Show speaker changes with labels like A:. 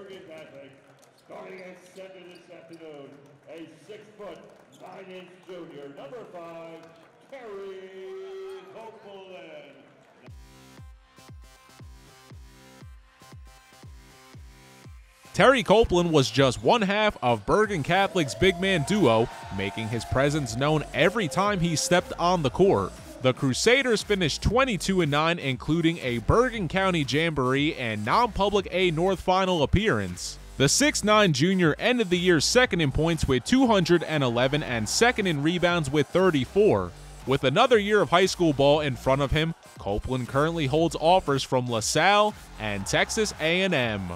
A: Bergen Catholic, starting at center this afternoon, a six foot, nine inch junior, number five, Terry Copeland.
B: Terry Copeland was just one half of Bergen Catholic's big man duo, making his presence known every time he stepped on the court. The Crusaders finished 22 9, including a Bergen County Jamboree and non public A North final appearance. The 6'9 junior ended the year second in points with 211 and second in rebounds with 34. With another year of high school ball in front of him, Copeland currently holds offers from LaSalle and Texas A&M.